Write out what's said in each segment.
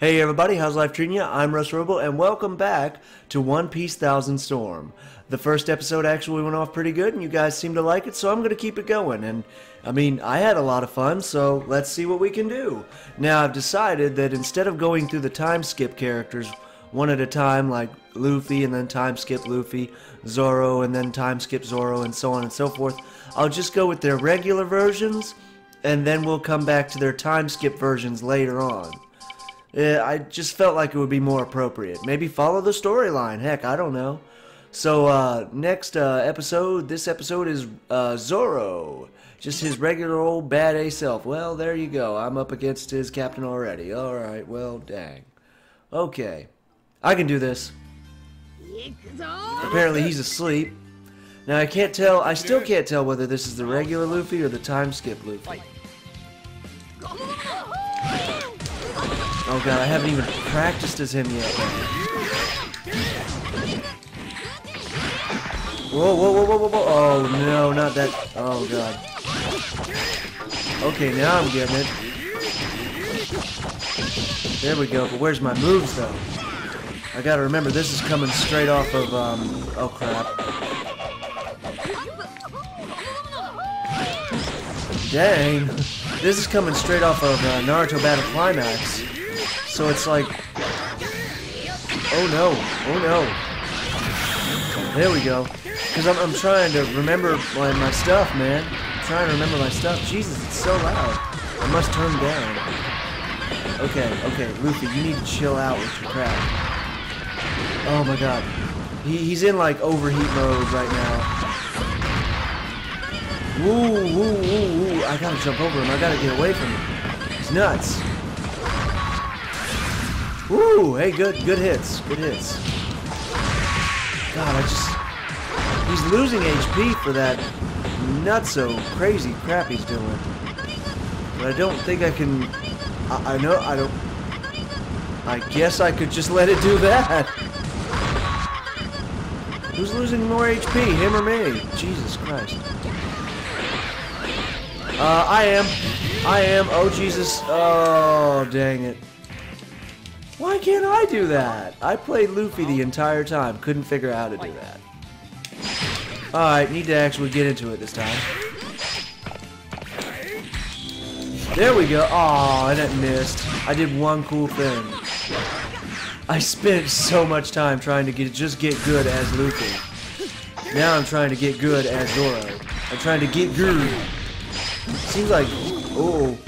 Hey everybody, how's life treating you? I'm Russ Robo, and welcome back to One Piece Thousand Storm. The first episode actually went off pretty good, and you guys seem to like it, so I'm going to keep it going. And I mean, I had a lot of fun, so let's see what we can do. Now, I've decided that instead of going through the time skip characters one at a time, like Luffy and then time skip Luffy, Zoro and then time skip Zoro, and so on and so forth, I'll just go with their regular versions, and then we'll come back to their time skip versions later on. Yeah, I just felt like it would be more appropriate. Maybe follow the storyline. Heck, I don't know. So, uh, next uh, episode, this episode is uh, Zoro. Just his regular old bad A self. Well, there you go. I'm up against his captain already. Alright, well, dang. Okay. I can do this. Apparently he's asleep. Now I can't tell, I still can't tell whether this is the regular Luffy or the time skip Luffy. Oh god, I haven't even practiced as him yet. Whoa, whoa, whoa, whoa, whoa, whoa. Oh no, not that. Oh god. Okay, now I'm getting it. There we go, but where's my moves though? I gotta remember, this is coming straight off of, um, oh crap. Dang. This is coming straight off of uh, Naruto Battle Climax. So it's like... Oh no, oh no. There we go. Because I'm, I'm trying to remember my, my stuff, man. I'm trying to remember my stuff. Jesus, it's so loud. I must turn down. Okay, okay, Luffy, you need to chill out with your crap. Oh my god. He, he's in like overheat mode right now. Woo, woo, woo, woo. I gotta jump over him. I gotta get away from him. He's nuts. Woo! Hey, good, good hits, good hits. God, I just... He's losing HP for that nutso crazy crap he's doing. But I don't think I can... I, I know, I don't... I guess I could just let it do that. Who's losing more HP, him or me? Jesus Christ. Uh, I am. I am. Oh, Jesus. Oh, dang it. Why can't I do that? I played Luffy the entire time. Couldn't figure out how to do that. Alright, need to actually get into it this time. There we go. Oh, and it missed. I did one cool thing. I spent so much time trying to get just get good as Luffy. Now I'm trying to get good as Zoro. I'm trying to get good. Seems like... Oh.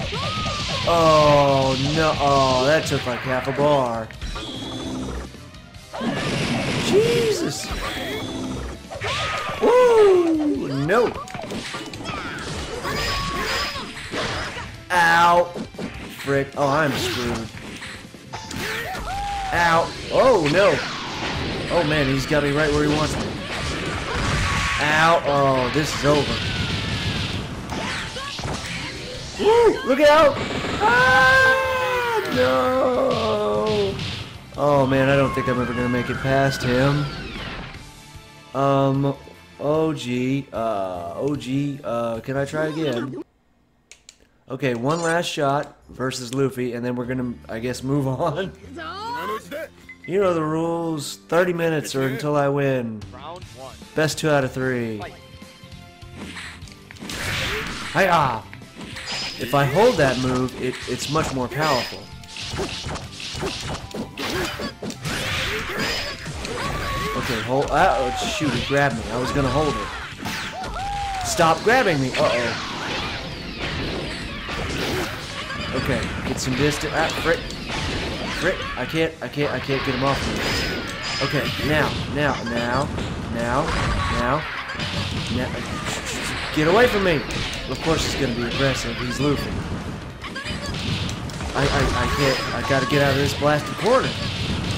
Oh, no. Oh, that took like half a bar. Jesus. Woo! No. Ow. Frick. Oh, I'm screwed. Ow. Oh, no. Oh, man, he's got me right where he wants me. Ow. Oh, this is over. Woo! Look out! Ah! No! Oh, man, I don't think I'm ever gonna make it past him. Um, OG, uh, OG, uh, can I try again? Okay, one last shot versus Luffy, and then we're gonna, I guess, move on. You know the rules. 30 minutes or until I win. Best two out of three. Hiya! If I hold that move, it, it's much more powerful. Okay, hold. Uh, oh, shoot, it grabbed me. I was gonna hold it. Stop grabbing me. Uh oh. Okay, get some distance. Ah, frick. Frick. I can't, I can't, I can't get him off me. Okay, now, now, now, now, now, now. Get away from me. Of course he's gonna be aggressive. He's Luffy. I, I, I can't, I gotta get out of this blasted corner.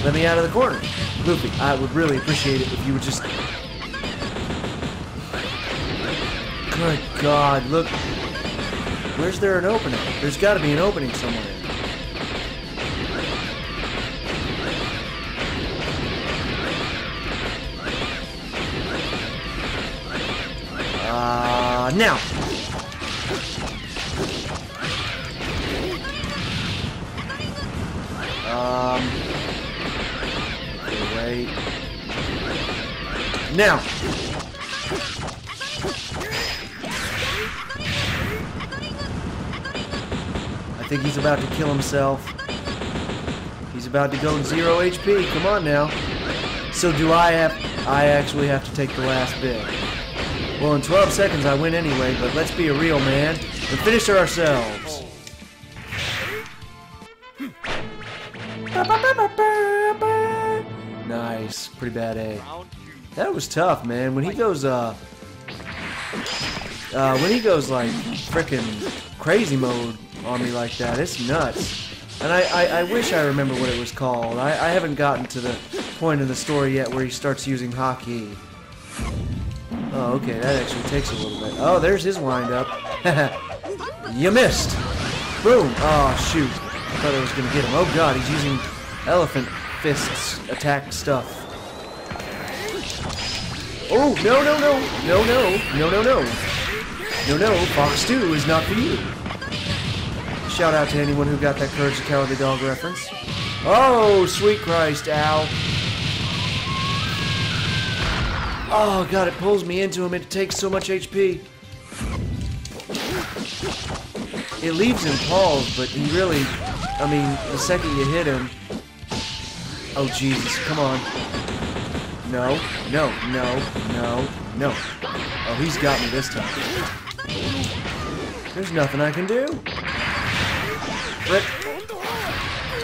Let me out of the corner. Luffy, I would really appreciate it if you would just... Good God, look. Where's there an opening? There's gotta be an opening somewhere. Uh, now. Um. Wait. Now. I think he's about to kill himself. He's about to go zero HP. Come on now. So do I have... I actually have to take the last bit. Well, in 12 seconds I win anyway, but let's be a real man and finish ourselves. Nice. Pretty bad A. That was tough, man. When he goes, uh... Uh, when he goes, like, frickin' crazy mode on me like that, it's nuts. And I, I, I wish I remember what it was called. I, I haven't gotten to the point in the story yet where he starts using Haki. Okay, that actually takes a little bit. Oh, there's his wind-up. you missed! Boom! Oh, shoot. I thought I was going to get him. Oh, God, he's using elephant fists attack stuff. Oh, no, no, no. No, no. No, no, no. No, no. Fox 2 is not for you. Shout out to anyone who got that Courage the Cowardly Dog reference. Oh, sweet Christ, ow. Oh, God, it pulls me into him. It takes so much HP. It leaves him paused, but he really... I mean, the second you hit him... Oh, Jesus, come on. No, no, no, no, no. Oh, he's got me this time. There's nothing I can do. Rip.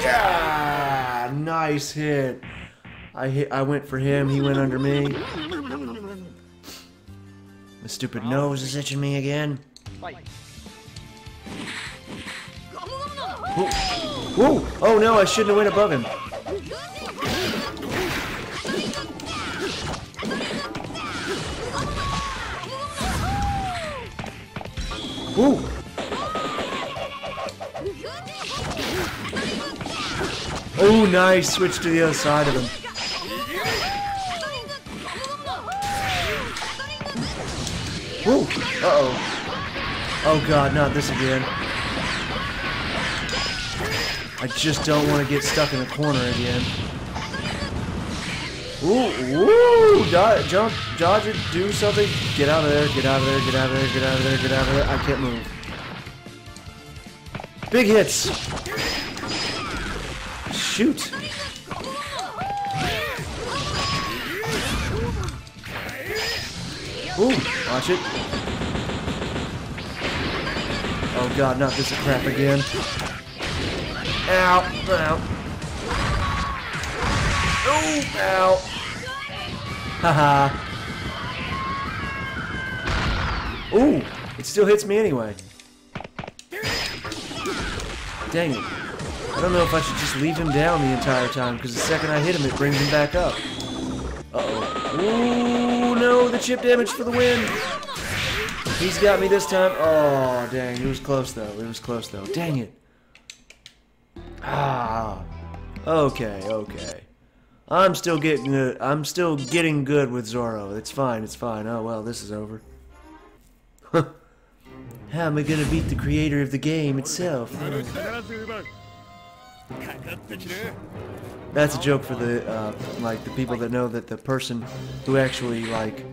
Yeah, nice hit. I hit. I went for him. He went under me. My stupid nose is itching me again. Ooh. Ooh. Oh no! I shouldn't have went above him. Ooh. Oh, nice. Switch to the other side of him. Uh-oh. Oh, God, not this again. I just don't want to get stuck in the corner again. Ooh, ooh, dodge, jump, dodge it, do something. Get out of there, get out of there, get out of there, get out of there, get out of there. I can't move. Big hits. Shoot. Ooh, watch it. Oh god, not this crap again. Ow, ow. Oh, ow. Haha. Ooh, it still hits me anyway. Dang it. I don't know if I should just leave him down the entire time, because the second I hit him, it brings him back up. Uh-oh. Ooh, no, the chip damage for the win. He's got me this time. Oh, dang, it was close, though. It was close, though. Dang it. Ah. Okay, okay. I'm still getting good. I'm still getting good with Zoro. It's fine. It's fine. Oh well, this is over. How am I gonna beat the creator of the game itself? That's a joke for the uh, like the people that know that the person who actually like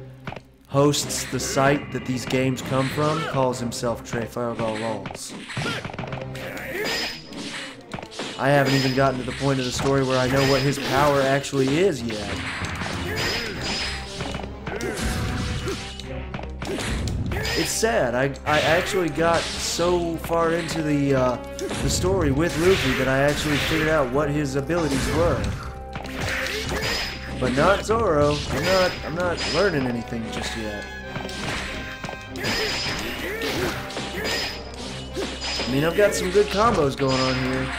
hosts the site that these games come from calls himself Trafalgar Laws. I haven't even gotten to the point of the story where I know what his power actually is yet. It's sad. I, I actually got so far into the uh, the story with Luffy that I actually figured out what his abilities were. But not Zoro. I'm not I'm not learning anything just yet. I mean, I've got some good combos going on here.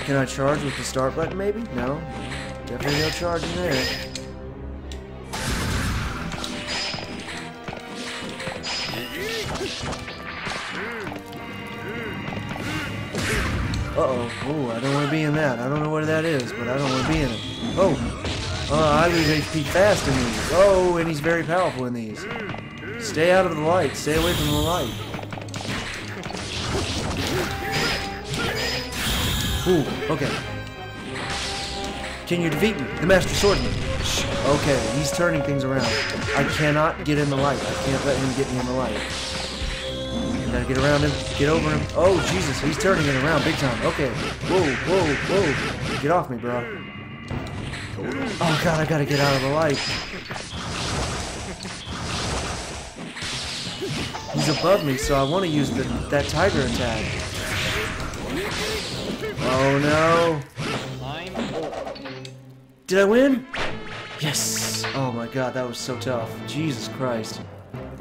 Can I charge with the start button, maybe? No. Definitely no charging there. Oh, I don't want to be in that. I don't know what that is, but I don't want to be in it. Oh. Uh, I lose HP fast in these. Oh, and he's very powerful in these. Stay out of the light. Stay away from the light. Ooh, okay. Can you defeat me? The Master Swordsman. Okay, he's turning things around. I cannot get in the light. I can't let him get me in the light. Gotta get around him, get over him. Oh, Jesus, he's turning it around big time. Okay. Whoa, whoa, whoa. Get off me, bro. Oh, God, I gotta get out of the light. He's above me, so I want to use the, that tiger attack. Oh, no. Did I win? Yes! Oh my god, that was so tough. Jesus Christ.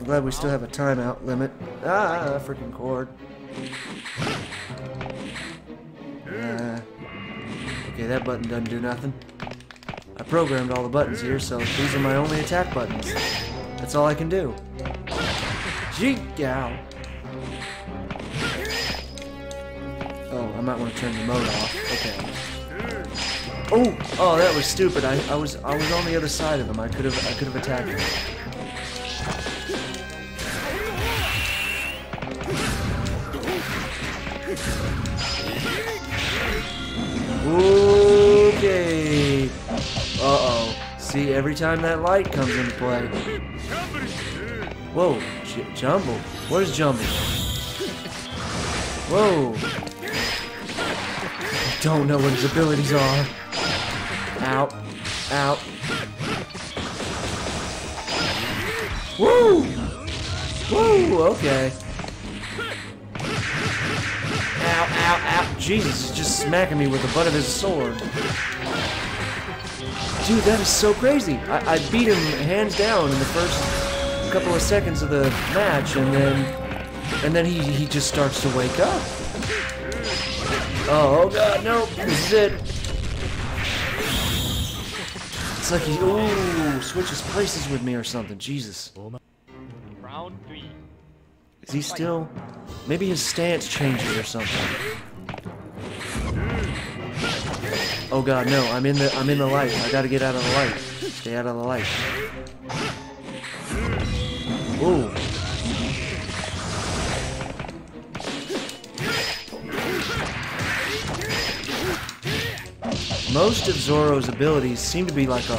I'm glad we still have a timeout limit. Ah, freaking cord. Uh, okay, that button doesn't do nothing. I programmed all the buttons here, so these are my only attack buttons. That's all I can do. Gee, yow. Oh, I might want to turn the mode off. Okay. Oh, oh, that was stupid. I, I was I was on the other side of him. I could have I could have attacked him. Every time that light comes into play. Whoa, J Jumble. Where's Jumble? Whoa. I don't know what his abilities are. Out. Out. Woo! Woo! Okay. Ow, ow, ow. Jesus, he's just smacking me with the butt of his sword. Dude, that is so crazy. I, I beat him hands down in the first couple of seconds of the match, and then and then he, he just starts to wake up. Oh, oh god, no. This is it. It's like he, ooh, switches places with me or something. Jesus. Round three. Is he still? Maybe his stance changes or something. Oh god, no! I'm in the I'm in the light. I gotta get out of the light. Stay out of the light. Ooh. Most of Zoro's abilities seem to be like a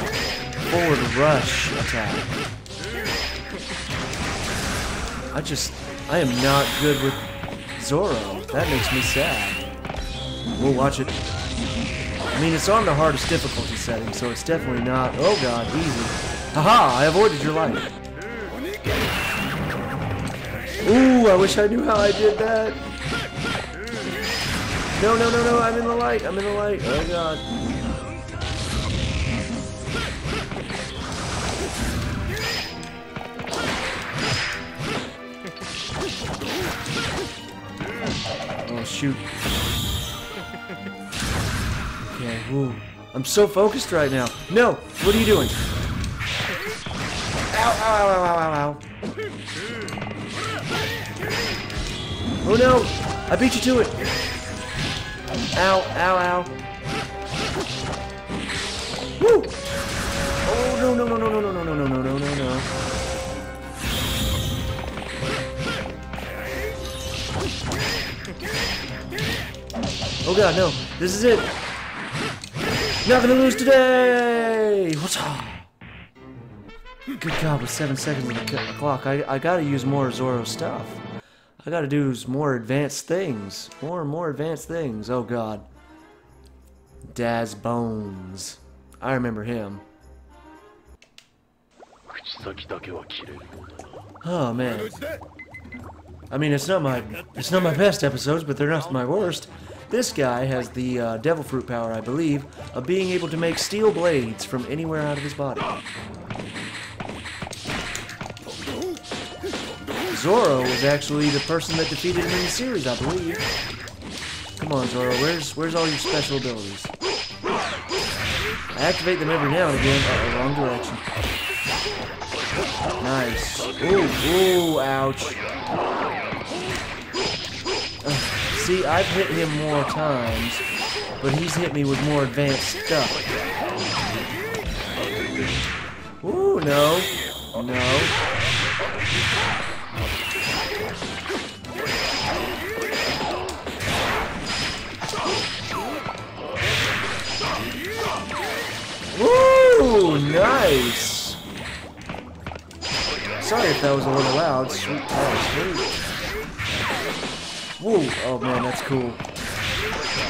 forward rush attack. I just, I am not good with Zoro. That makes me sad. We'll watch it. I mean, it's on the hardest difficulty setting, so it's definitely not, oh god, easy. Haha, I avoided your life. Ooh, I wish I knew how I did that. No, no, no, no, I'm in the light, I'm in the light. Oh god. Oh shoot. Woo. I'm so focused right now. No! What are you doing? Ow, ow, ow, ow, ow, ow. Oh no! I beat you to it! Ow, ow, ow. Woo! Oh no, no, no, no, no, no, no, no, no, no, no, no. Oh god, no. This is it. Not gonna lose today! What's up? Good job with seven seconds on the clock. I, I gotta use more Zoro stuff. I gotta do more advanced things. More and more advanced things. Oh god. Daz Bones. I remember him. Oh man. I mean, it's not my it's not my best episodes, but they're not my worst. This guy has the uh, devil fruit power, I believe, of being able to make steel blades from anywhere out of his body. Zoro was actually the person that defeated him in the series, I believe. Come on, Zoro, where's where's all your special abilities? I activate them every now and again. Uh oh, wrong direction. Nice. Ooh, ooh, ouch. See, I've hit him more times, but he's hit me with more advanced stuff. Ooh, no. No. Ooh, nice! Sorry if that was a little loud. Sweet, sweet. Whoa. Oh man, that's cool.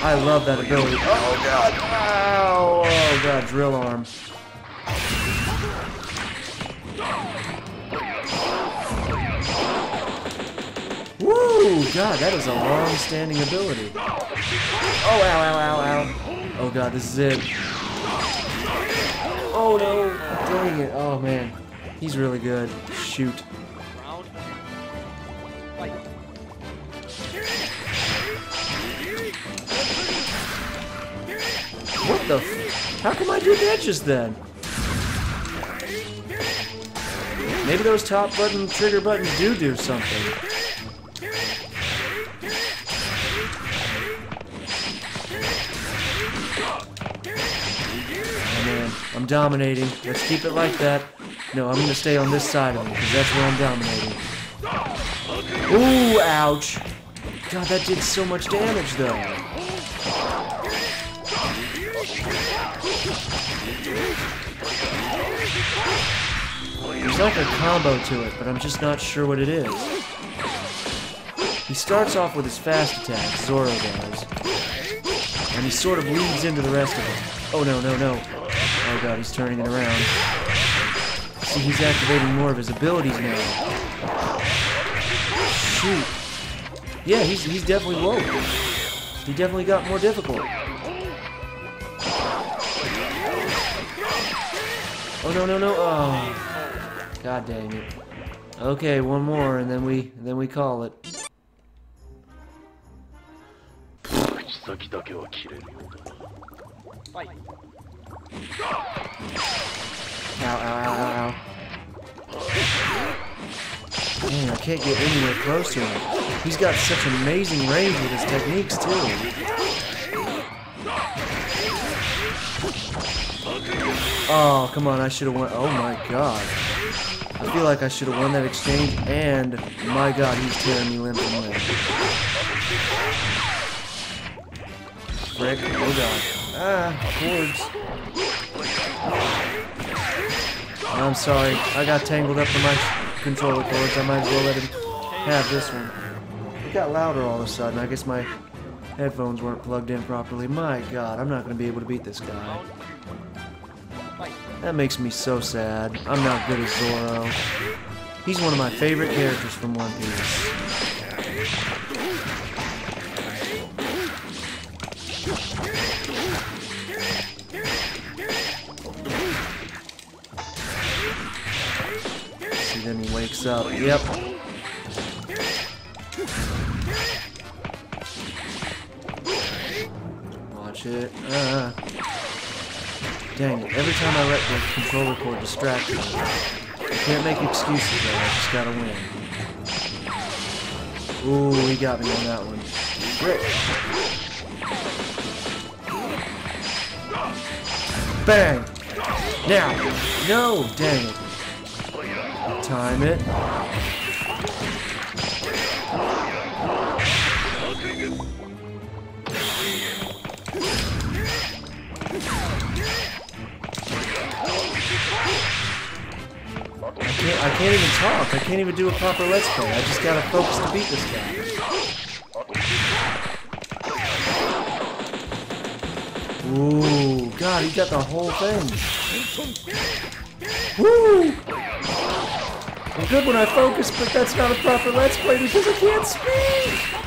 I love that ability. Oh god. Ow. Oh god, drill arm. Woo! God, that is a long-standing ability. Oh, ow, ow, ow, ow. Oh god, this is it. Oh no! Dang it. Oh man. He's really good. Shoot. What the How come I do that just then? Maybe those top button trigger buttons do do something. Oh man, I'm dominating. Let's keep it like that. No, I'm gonna stay on this side of him, because that's where I'm dominating. Ooh, ouch. God, that did so much damage though. There's like a combo to it, but I'm just not sure what it is. He starts off with his fast attack, Zoro does. And he sort of leads into the rest of them. Oh no, no, no. Oh god, he's turning it around. See, he's activating more of his abilities now. Shoot. Yeah, he's, he's definitely woke. He definitely got more difficult. Oh no no no! Oh, God dang it. Okay, one more, and then we then we call it. Ow, ow, ow, Man, I can't get anywhere close to him. He's got such amazing range with his techniques, too. Oh, come on, I should have went. Oh my god. Feel like I should have won that exchange, and my god, he's tearing me limb from limb. Frick! Oh god! Ah, cords. I'm sorry. I got tangled up in my controller cords. I might as well let him have this one. It got louder all of a sudden. I guess my headphones weren't plugged in properly. My god, I'm not going to be able to beat this guy. That makes me so sad. I'm not good as Zoro. He's one of my favorite characters from One Piece. See, then he wakes up. Yep. Watch it. Ah. Dang it, every time I let the controller cord distract me, I can't make excuses though, I just gotta win. Ooh, he got me on that one. Bang! Now! No! Dang it. Time it. I can't, I can't even talk. I can't even do a proper let's play. I just gotta focus to beat this guy. Ooh, God, he got the whole thing. Woo! I'm good when I focus, but that's not a proper let's play because I can't speak.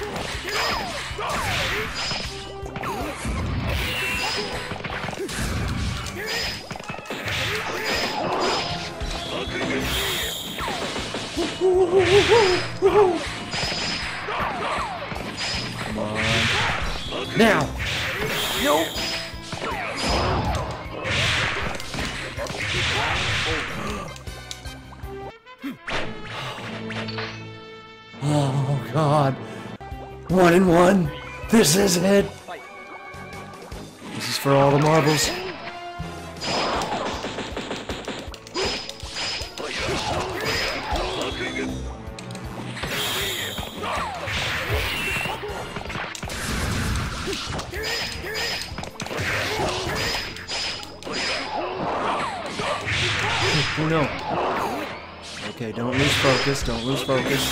Come on. Now! Nope! Oh god. One and one. This is it. This is for all the marbles. Focus. Don't lose focus.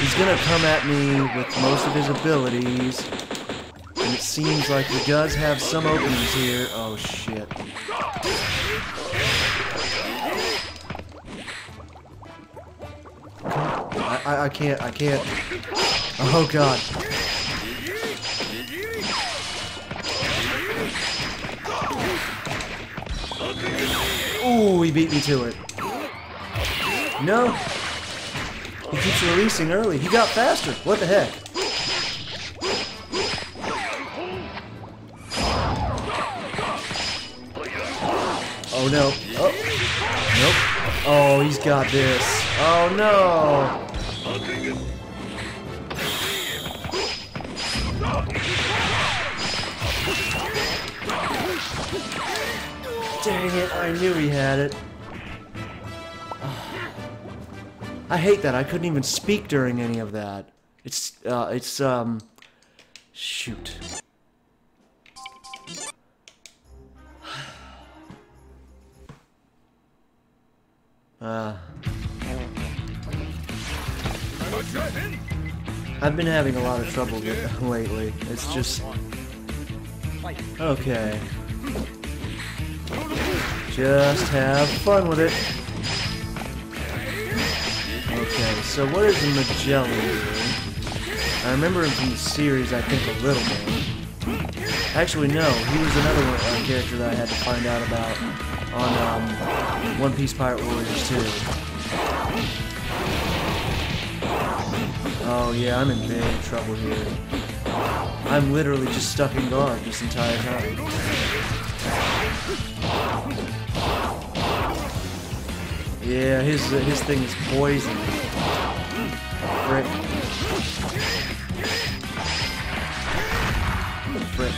He's gonna come at me with most of his abilities. And it seems like he does have some openings here. Oh shit. I, I, I can't, I can't. Oh god. Ooh, he beat me to it. No. He keeps releasing early. He got faster. What the heck? Oh no. Oh. Nope. Oh, he's got this. Oh no. Dang it, I knew he had it. I hate that. I couldn't even speak during any of that. It's, uh, it's, um, shoot. Uh, I've been having a lot of trouble lately. It's just, okay. Just have fun with it. So what is a Magellan doing? I remember him from the series, I think, a little bit. Actually, no, he was another one, uh, character that I had to find out about on um, One Piece Pirate Warriors 2. Oh yeah, I'm in big trouble here. I'm literally just stuck in guard this entire time. Yeah, his uh, his thing is poison. Frick. Frick.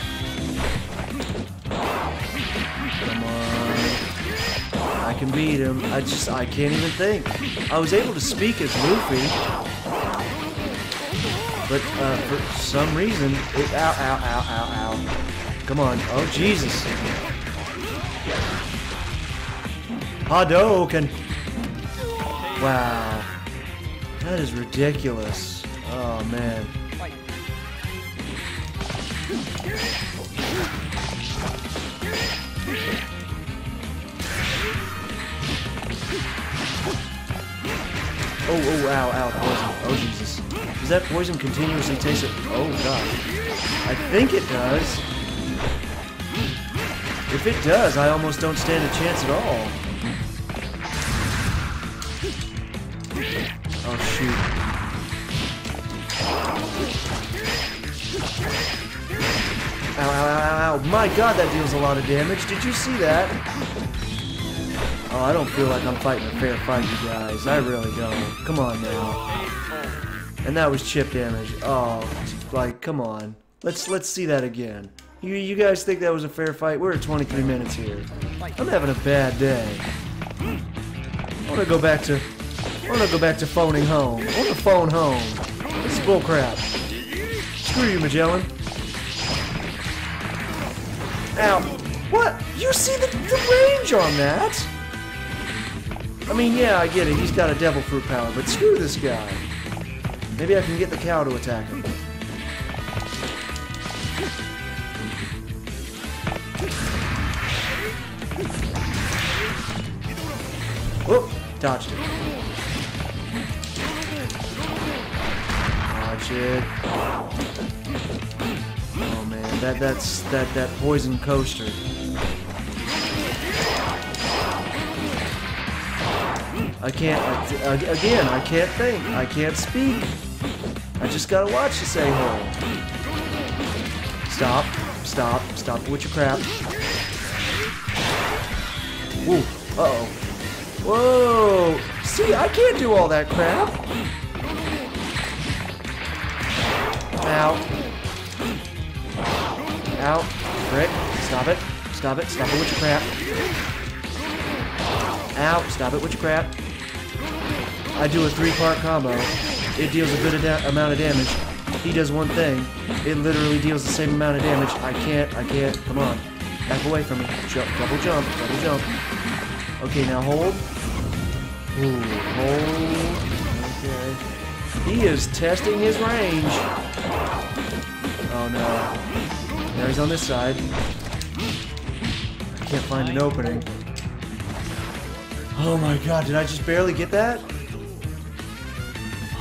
Come on. I can beat him. I just I can't even think. I was able to speak as Luffy. But uh, for some reason, it, ow, ow, ow, ow, ow. Come on. Oh, Jesus. Hadouken. Wow. That is ridiculous. Oh, man. Oh, oh, ow, ow, poison. Oh, Jesus. Does that poison continuously taste it? Oh, God. I think it does. If it does, I almost don't stand a chance at all. Oh, shoot. Ow, ow, ow, ow. My God, that deals a lot of damage. Did you see that? Oh, I don't feel like I'm fighting a fair fight, you guys. I really don't. Come on now. And that was chip damage. Oh, like, come on. Let's let's see that again. You you guys think that was a fair fight? We're at 23 minutes here. I'm having a bad day. I want to go back to I want to go back to phoning home. I want to phone home. This is bullcrap. Screw you, Magellan. Ow. What? You see the, the range on that? I mean, yeah, I get it. He's got a devil fruit power, but screw this guy. Maybe I can get the cow to attack him. Whoop! Dodged it. Dodge it. Oh man, that that's that that poison coaster. I can't, I, again, I can't think. I can't speak. I just gotta watch this a-hole. Stop, stop, stop with your crap. Uh-oh. Whoa! See, I can't do all that crap. Ow. Ow. Frick. Stop it. Stop it. Stop it with your crap. Ow. Stop it with your crap. I do a three-part combo. It deals a good amount of damage. He does one thing. It literally deals the same amount of damage. I can't. I can't. Come on. Back away from me. Jump, double jump, double jump. Okay, now hold. Ooh, hold. Okay. He is testing his range. Oh no. Now he's on this side. I can't find an opening. Oh my god, did I just barely get that?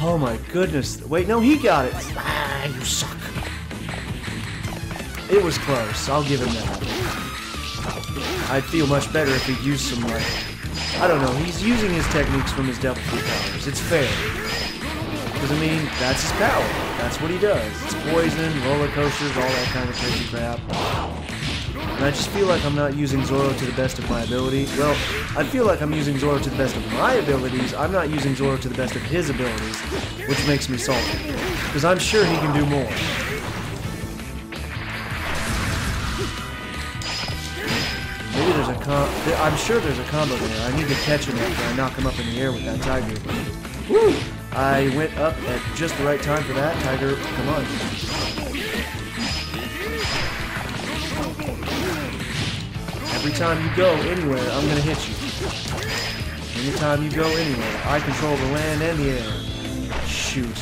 Oh my goodness. Wait, no, he got it. Ah, you suck. It was close. I'll give him that. I'd feel much better if he used some, like, I don't know, he's using his techniques from his Devil powers. It's fair. Because, I mean, that's his power. That's what he does. It's poison, roller coasters, all that kind of crazy crap. And I just feel like I'm not using Zoro to the best of my ability. Well, I feel like I'm using Zoro to the best of my abilities. I'm not using Zoro to the best of his abilities, which makes me salty. Because I'm sure he can do more. Maybe there's a com- I'm sure there's a combo there. I need to catch him after I knock him up in the air with that tiger. Woo! I went up at just the right time for that. Tiger, come on. Every time you go anywhere, I'm gonna hit you. Anytime you go anywhere, I control the land and the air. Shoot.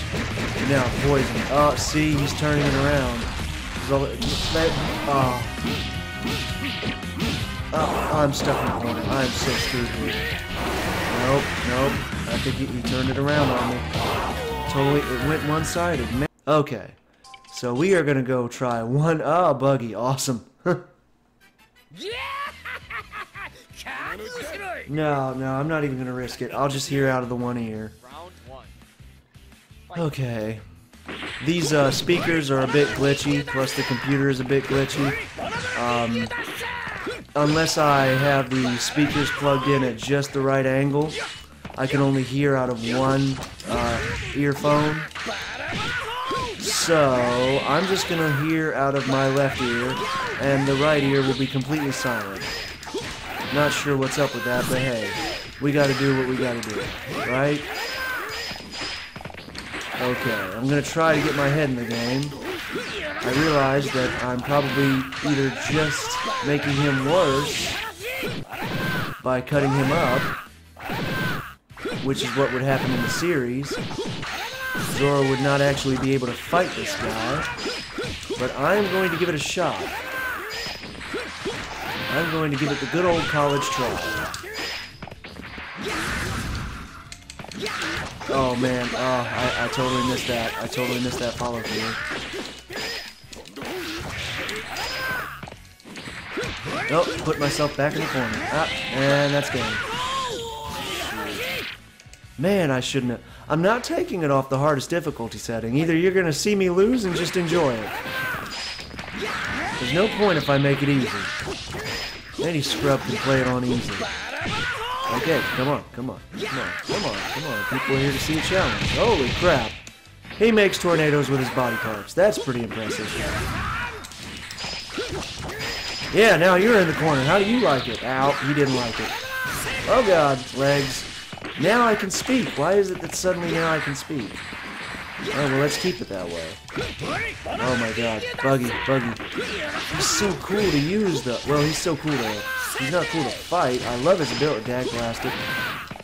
Now poison. Oh, see, he's turning it around. That- oh. Oh, I'm stuck in the corner. I'm so screwed here. Nope, nope. I think he, he turned it around on me. Totally, it went one-sided. Okay, so we are gonna go try one. Oh, Buggy, awesome. Yeah. No, no, I'm not even gonna risk it. I'll just hear out of the one ear. Okay. These uh, speakers are a bit glitchy, plus the computer is a bit glitchy. Um, unless I have the speakers plugged in at just the right angle, I can only hear out of one uh, earphone. So, I'm just gonna hear out of my left ear, and the right ear will be completely silent. Not sure what's up with that, but hey, we gotta do what we gotta do, right? Okay, I'm gonna try to get my head in the game. I realize that I'm probably either just making him worse by cutting him up, which is what would happen in the series. Zoro would not actually be able to fight this guy, but I'm going to give it a shot. I'm going to give it the good old college try. Oh man, oh, I, I totally missed that. I totally missed that follow through. Nope, put myself back in the corner. Ah, and that's game. Man, I shouldn't have. I'm not taking it off the hardest difficulty setting. Either you're gonna see me lose and just enjoy it. There's no point if I make it easy. Any scrub can play it on easy. Okay, come on, come on, come on, come on, come on. People are here to see a challenge. Holy crap. He makes tornadoes with his body parts. That's pretty impressive. Yeah, now you're in the corner. How do you like it? Ow, he didn't like it. Oh god, legs. Now I can speak. Why is it that suddenly now I can speak? Oh, well, let's keep it that way. Oh my god, Buggy, Buggy. He's so cool to use, though. Well, he's so cool to... He's not cool to fight. I love his ability. Dag Blasted.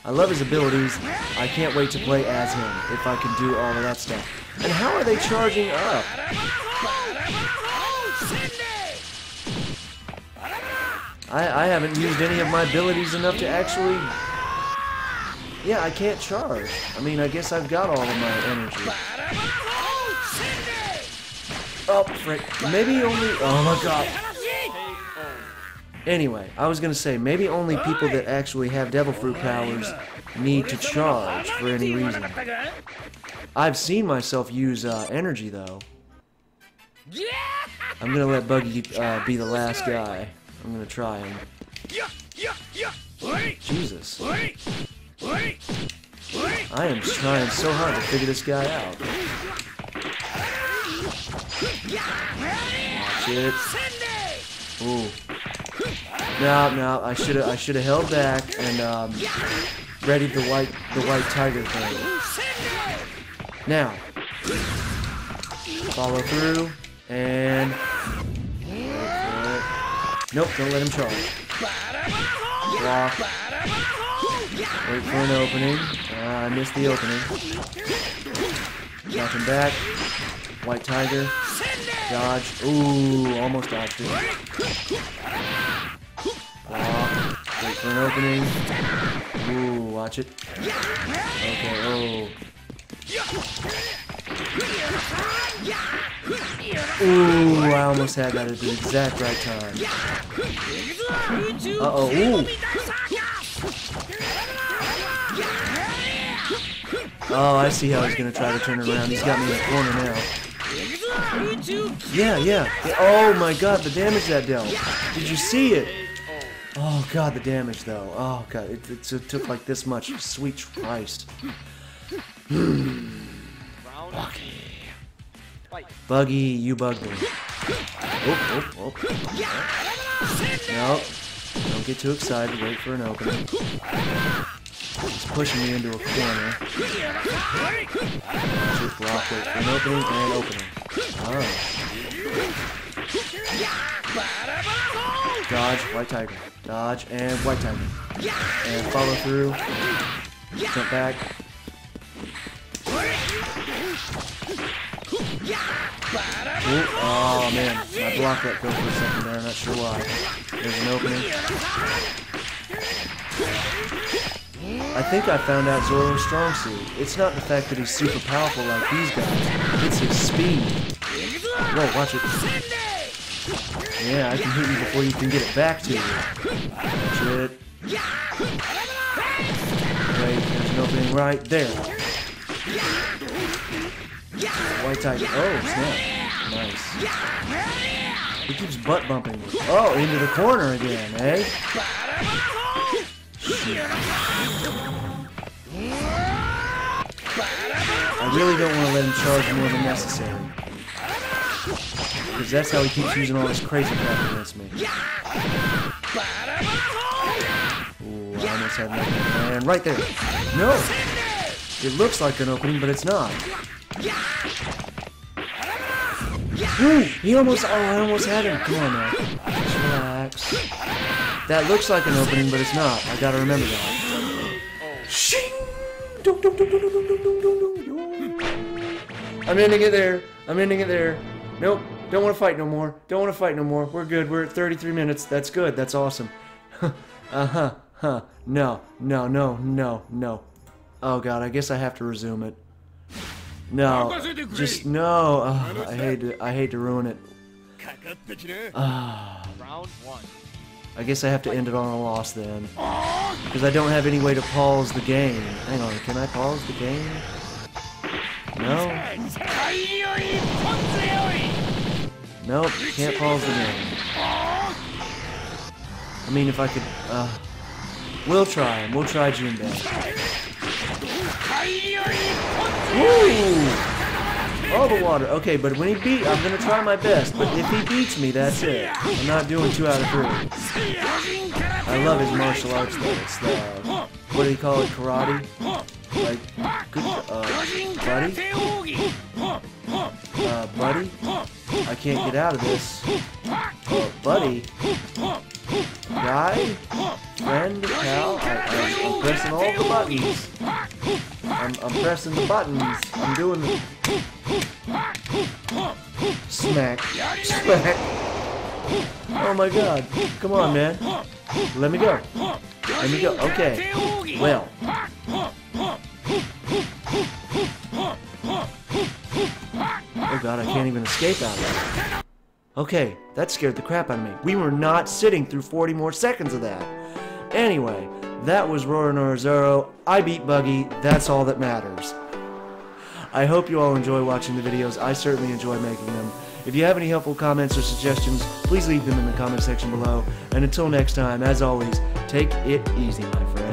I love his abilities. I can't wait to play as him, if I can do all of that stuff. And how are they charging up? I, I haven't used any of my abilities enough to actually... Yeah, I can't charge. I mean, I guess I've got all of my energy. Oh, frick. Maybe only... Oh my god. Anyway, I was gonna say, maybe only people that actually have Devil Fruit powers need to charge for any reason. I've seen myself use uh, energy, though. I'm gonna let Buggy uh, be the last guy. I'm gonna try him. Jesus. I am trying so hard to figure this guy out. Watch it. Ooh. No, no, I should have I should have held back and um, readied the white the white tiger thing. Now, follow through and Nope, don't let him charge. Block. Wait for an opening. Ah, I missed the opening. Knock him back. White Tiger. Dodge. Ooh, almost dodged it. Block. Wait for an opening. Ooh, watch it. Okay, oh. Ooh, I almost had that at the exact right time. Uh-oh, ooh. Oh, I see how he's gonna try to turn around. He's got me in the corner now. Yeah, yeah. Oh my god, the damage that dealt. Did you see it? Oh god, the damage though. Oh god, it, it, it took like this much. Sweet Christ. Hmm. Buggy. Buggy, you bugged me. Oh, oh, oh. No. Don't get too excited. Wait for an opening. He's pushing me into a corner. Shoot, block, for an opening, and opening. Alright. Dodge, white tiger. Dodge, and white tiger. And follow through. Jump back. Ooh, oh man, I blocked that go for a second there, I'm not sure why. There's an opening. I think I found out Zoro's strong suit. It's not the fact that he's super powerful like these guys, it's his speed. Whoa, watch it. Yeah, I can hit you before you can get it back to you. Watch it. Wait, there's an opening right there. White tiger. Oh, snap. Nice. He keeps butt bumping. Oh, into the corner again, eh? I really don't want to let him charge more than necessary. Because that's how he keeps using all this crazy crap against me. Ooh, I almost had nothing. And right there. No! It looks like an opening, but it's not. Ooh, he almost, oh, I almost had him. Come on now. Just relax. That looks like an opening, but it's not. I gotta remember that. Shing! I'm ending it there. I'm ending it there. Nope. Don't want to fight no more. Don't want to fight no more. We're good. We're at 33 minutes. That's good. That's awesome. uh-huh. Huh. No. No, no, no, no. Oh, God. I guess I have to resume it. No. Just no. Oh, I hate to I hate to ruin it. Ah. Round one. I guess I have to end it on a loss then. Because I don't have any way to pause the game. Hang on, can I pause the game? No? Nope, can't pause the game. I mean, if I could, uh... We'll try him. We'll try Jinbei. Woo! All the water. Okay, but when he beat, I'm gonna try my best. But if he beats me, that's it. I'm not doing two out of three. I love his martial arts though. It's the what do you call it? Karate? Like good uh buddy? Uh buddy? I can't get out of this. Uh, buddy? Guy? Friend? Pal? I, I'm pressing all the buttons. I'm, I'm pressing the buttons. I'm doing the... Smack. Smack. Oh my god. Come on, man. Let me go. Let me go. Okay. Well. Oh god, I can't even escape out of that. Okay, that scared the crap out of me. We were not sitting through 40 more seconds of that. Anyway, that was Roronoa Zoro. I beat Buggy. That's all that matters. I hope you all enjoy watching the videos. I certainly enjoy making them. If you have any helpful comments or suggestions, please leave them in the comment section below. And until next time, as always, take it easy, my friends.